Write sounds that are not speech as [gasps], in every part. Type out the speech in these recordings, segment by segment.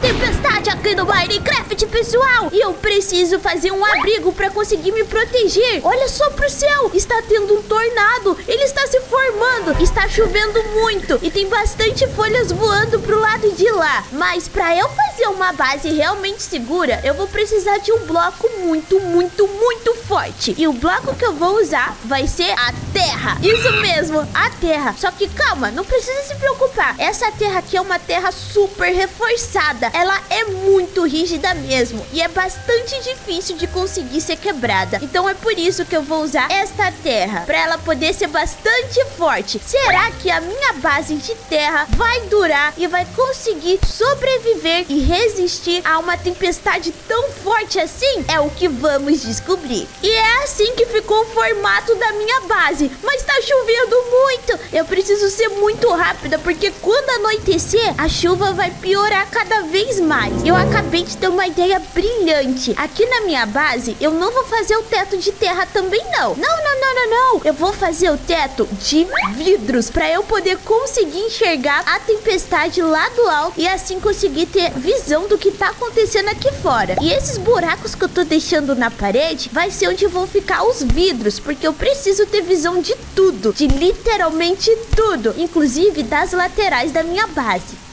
tempestade aqui no Minecraft, pessoal. E eu preciso fazer um abrigo pra conseguir me proteger. Olha só pro céu, está tendo um tornado. Ele está se formando, está chovendo muito e tem bastante folhas voando pro lado de lá. Mas pra eu fazer uma base realmente segura, eu vou precisar de um bloco muito, muito, muito forte. E o bloco que eu vou usar vai ser a terra. Isso mesmo, a terra. Só que calma, não precisa se preocupar. Essa terra aqui é uma terra super reforçada. Ela é muito rígida mesmo e é bastante difícil de conseguir ser quebrada. Então é por isso que eu vou usar esta terra, para ela poder ser bastante forte. Será que a minha base de terra vai durar e vai conseguir sobreviver e resistir a uma tempestade tão forte assim? É o que vamos descobrir. E é assim que ficou o formato da minha base. Mas tá chovendo muito. Eu preciso ser muito rápida porque quando anoitecer, a chuva vai piorar cada vez mais. Eu acabei de ter uma ideia brilhante. Aqui na minha base, eu não vou fazer o teto de terra também não. Não, não, não, não, não. Eu vou fazer o teto de vidros para eu poder conseguir enxergar a tempestade lá do alto e assim conseguir ter visão do que tá acontecendo aqui fora. E esses buracos que eu tô deixando na parede vai ser onde vão ficar os vidros, porque eu preciso ter visão de tudo, de literalmente tudo, inclusive das laterais da minha base.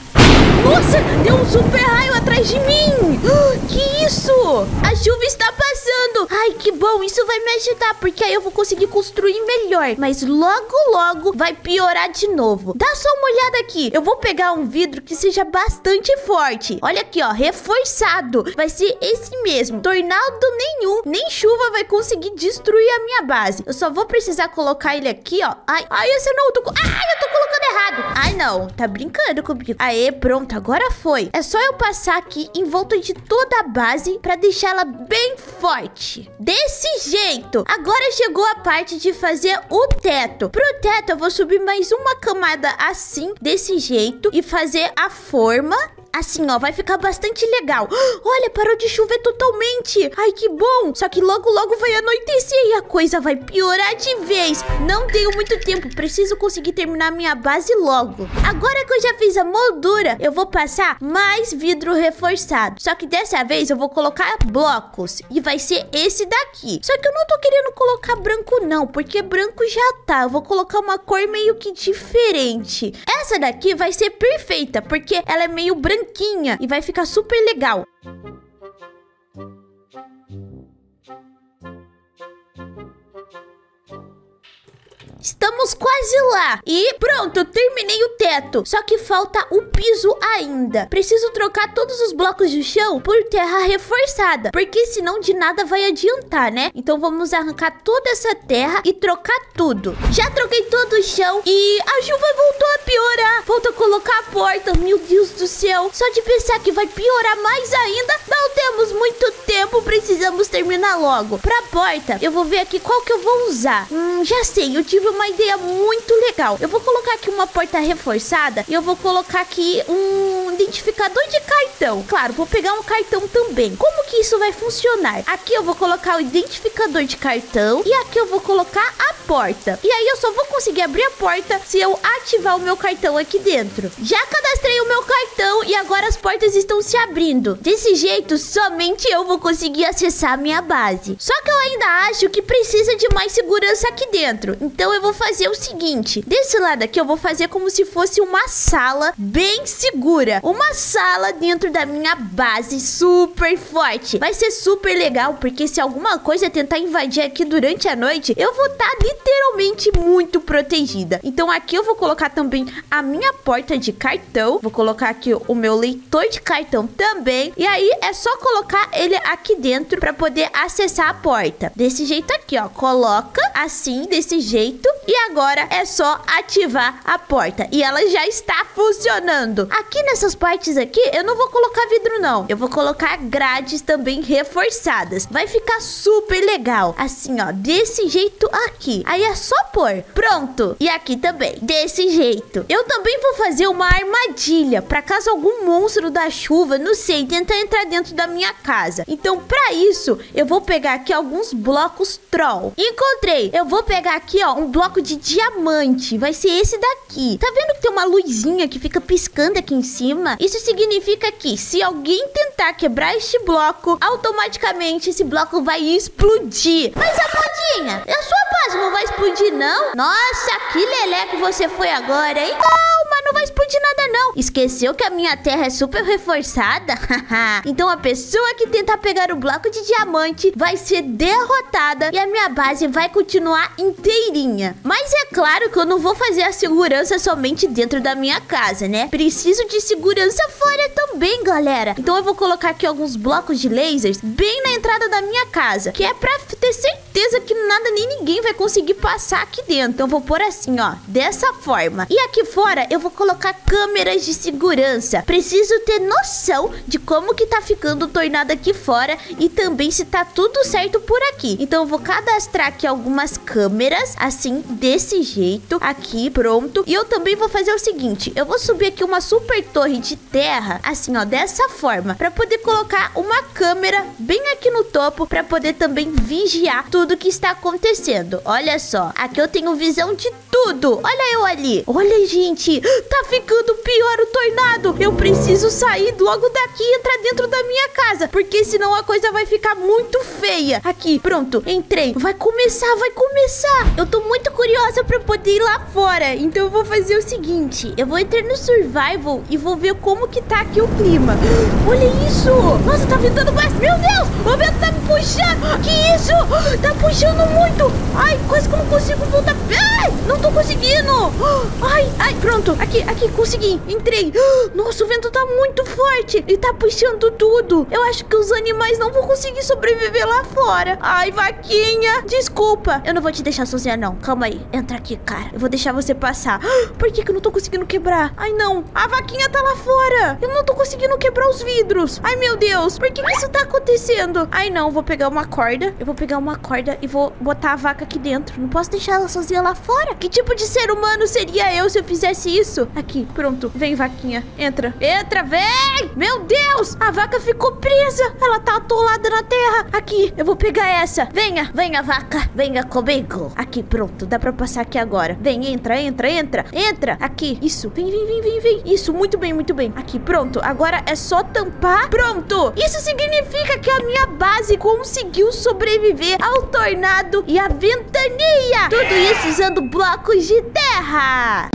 Nossa, deu um super raio atrás de mim. Que isso? A chuva está passando. Ai, que bom. Isso vai me ajudar, porque aí eu vou conseguir construir melhor. Mas logo, logo vai piorar de novo. Dá só uma olhada aqui. Eu vou pegar um vidro que seja bastante forte. Olha aqui, ó. Reforçado. Vai ser esse mesmo. Tornado nenhum. Nem chuva vai conseguir destruir a minha base. Eu só vou precisar colocar ele aqui, ó. Ai, ai, esse não. Eu tô... Ai, eu tô colocando errado. Ai, não. Tá brincando comigo. Aê, pronto. Agora foi. É só eu passar aqui em volta de toda a base pra deixá-la bem forte. Desse jeito. Agora chegou a parte de fazer o teto. Pro teto eu vou subir mais uma camada assim, desse jeito. E fazer a forma Assim, ó, vai ficar bastante legal. [gasps] Olha, parou de chover totalmente. Ai, que bom. Só que logo, logo vai anoitecer e a coisa vai piorar de vez. Não tenho muito tempo. Preciso conseguir terminar minha base logo. Agora que eu já fiz a moldura, eu vou passar mais vidro reforçado. Só que dessa vez eu vou colocar blocos. E vai ser esse daqui. Só que eu não tô querendo colocar branco não, porque branco já tá. Eu vou colocar uma cor meio que diferente. Essa daqui vai ser perfeita, porque ela é meio branquinha branquinha e vai ficar super legal. Estamos quase lá. E pronto, terminei o teto. Só que falta o piso ainda. Preciso trocar todos os blocos do chão por terra reforçada. Porque senão de nada vai adiantar, né? Então vamos arrancar toda essa terra e trocar tudo. Já troquei todo o chão e a chuva voltou a piorar. Falta colocar a porta. Meu Deus do céu. Só de pensar que vai piorar mais ainda. Não temos muito tempo. Precisamos terminar logo. Pra porta, eu vou ver aqui qual que eu vou usar. Hum, já sei. Eu tive uma ideia muito legal. Eu vou colocar aqui uma porta reforçada e eu vou colocar aqui um identificador de cartão. Claro, vou pegar um cartão também. Como que isso vai funcionar? Aqui eu vou colocar o identificador de cartão e aqui eu vou colocar a porta. E aí eu só vou conseguir abrir a porta se eu ativar o meu cartão aqui dentro. Já cadastrei o meu cartão e agora as portas estão se abrindo. Desse jeito, somente eu vou conseguir acessar a minha base. Só que eu ainda acho que precisa de mais segurança aqui dentro. Então eu vou fazer o seguinte. Desse lado aqui eu vou fazer como se fosse uma sala bem segura. Uma sala dentro da minha base super forte. Vai ser super legal, porque se alguma coisa tentar invadir aqui durante a noite, eu vou estar tá literalmente muito protegida. Então aqui eu vou colocar também a minha porta de cartão. Vou colocar aqui o meu leitor de cartão também. E aí é só colocar ele aqui dentro para poder acessar a porta. Desse jeito aqui, ó. Coloca assim, desse jeito. E agora é só ativar a porta. E ela já está funcionando. Aqui nessas partes aqui, eu não vou colocar vidro, não. Eu vou colocar grades também reforçadas. Vai ficar super legal. Assim, ó. Desse jeito aqui. Aí é só pôr. Pronto. E aqui também. Desse jeito. Eu também vou fazer uma armadilha. Pra caso algum algum monstro da chuva, não sei, tentar entrar dentro da minha casa. Então, pra isso, eu vou pegar aqui alguns blocos troll. Encontrei. Eu vou pegar aqui, ó, um bloco de diamante. Vai ser esse daqui. Tá vendo que tem uma luzinha que fica piscando aqui em cima? Isso significa que se alguém tentar quebrar este bloco, automaticamente esse bloco vai explodir. Mas, Amandinha, a sua base não vai explodir, não? Nossa, que leleco você foi agora, hein? Calma, explodir nada, não. Esqueceu que a minha terra é super reforçada? [laughs] então a pessoa que tentar pegar o bloco de diamante vai ser derrotada e a minha base vai continuar inteirinha. Mas é claro que eu não vou fazer a segurança somente dentro da minha casa, né? Preciso de segurança fora também, galera. Então eu vou colocar aqui alguns blocos de lasers bem na entrada da minha casa, que é pra ter certeza que nada nem ninguém vai conseguir passar aqui dentro. Então eu vou pôr assim, ó, dessa forma. E aqui fora eu vou colocar câmeras de segurança. Preciso ter noção de como que tá ficando o tornado aqui fora e também se tá tudo certo por aqui. Então eu vou cadastrar aqui algumas câmeras, assim, desse jeito, aqui, pronto. E eu também vou fazer o seguinte, eu vou subir aqui uma super torre de terra, assim, ó, dessa forma, para poder colocar uma câmera bem aqui no topo, para poder também vigiar tudo que está acontecendo. Olha só, aqui eu tenho visão de tudo. Olha eu ali. Olha, gente, tá ficando pior o tornado. Eu preciso sair logo daqui e entrar dentro da minha casa, porque senão a coisa vai ficar muito feia. Aqui, pronto, entrei. Vai começar, vai começar. Eu tô muito curiosa pra poder ir lá fora, então eu vou fazer o seguinte. Eu vou entrar no survival e vou ver como que tá aqui o clima. Olha isso. Nossa, tá ventando mais. Meu Deus, o vento tá me puxando. Que isso? Tá puxando muito. Ai, quase que eu não consigo voltar. Ai, não tô conseguindo. Ai, ai, pronto. Aqui, aqui, consegui. Entrei. Nossa, o vento tá muito forte. E tá puxando tudo. Eu acho que os animais não vão conseguir sobreviver lá fora. Ai, vaquinha. Desculpa. Eu não vou te deixar sozinha, não. Calma aí. Entra aqui, cara. Eu vou deixar você passar. Por que que eu não tô conseguindo quebrar? Ai, não. A vaquinha tá lá fora. Eu não tô conseguindo quebrar os vidros. Ai, meu Deus. Por que isso tá acontecendo? Ai, não. Vou pegar uma corda. Eu vou pegar uma corda e vou botar a vaca aqui dentro. Não posso deixar ela sozinha lá fora. Que tipo de ser humano seria eu se eu fizesse isso? Aqui, pronto. Vem, vaquinha. Entra. Entra, vem! Meu Deus! A vaca ficou presa. Ela tá atolada na terra. Aqui, eu vou pegar essa. Venha, venha, vaca. Venha comigo. Aqui, pronto. Dá pra passar aqui agora. Vem, entra, entra, entra. Entra. Aqui. Isso. Vem, vem, vem, vem, vem. Isso, muito bem, muito bem. Aqui, pronto. Agora é só tampar. Pronto. Isso significa que a minha base conseguiu sobreviver ao tornado e à ventania. Tudo isso usando blocos de terra.